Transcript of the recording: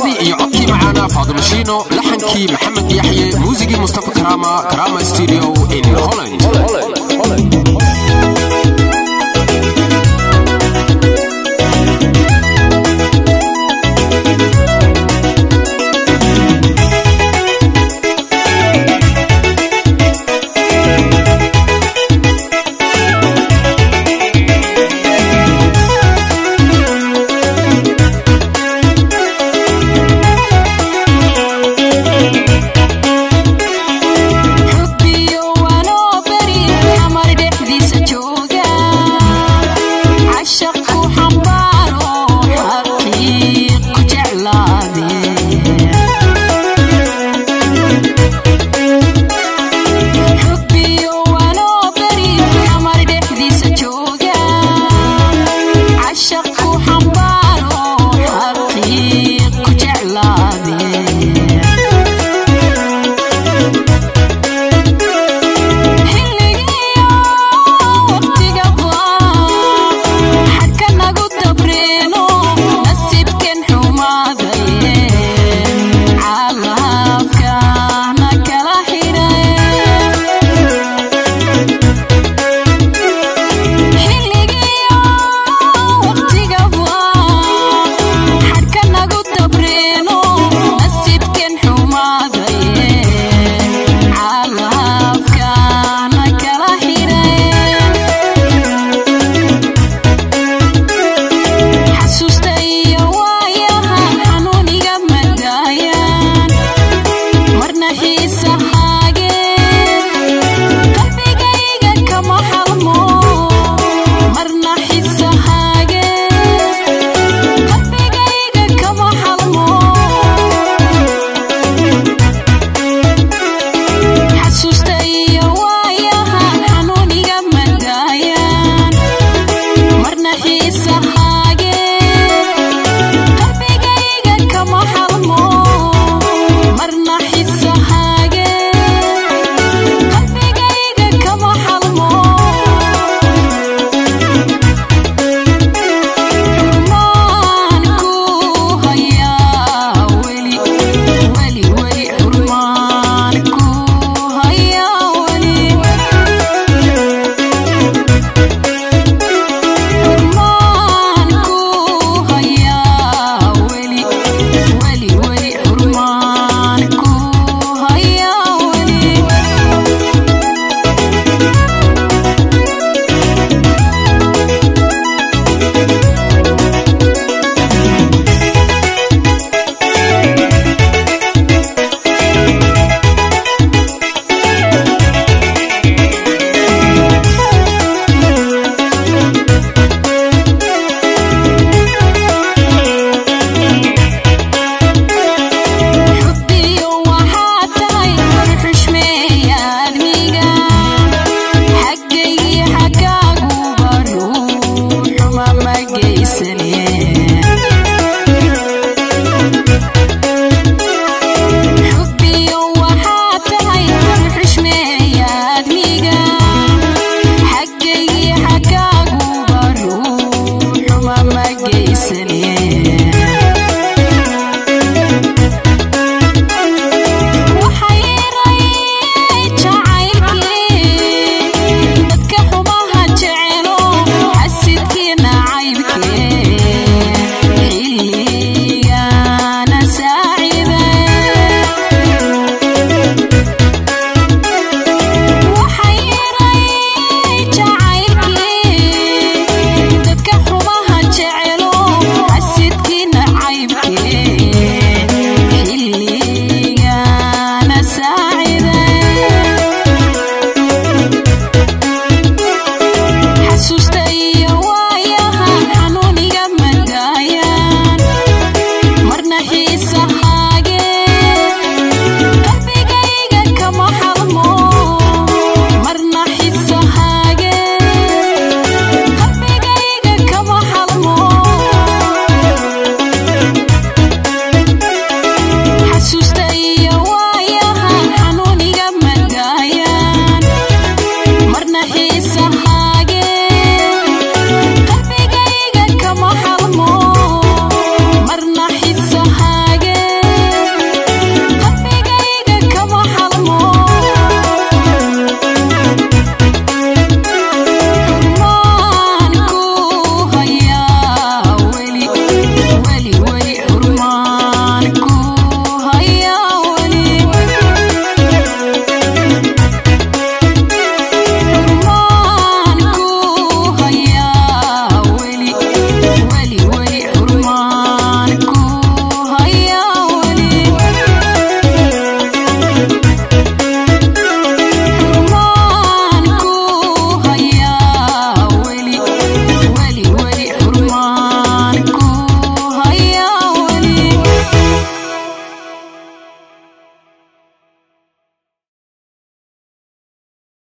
تركيزي يعقي معانا فاضل شينو لحن كي محمد يحيى موسيقي مصطفى كرامة كرامة ستوديو ان هولندا Muhammad.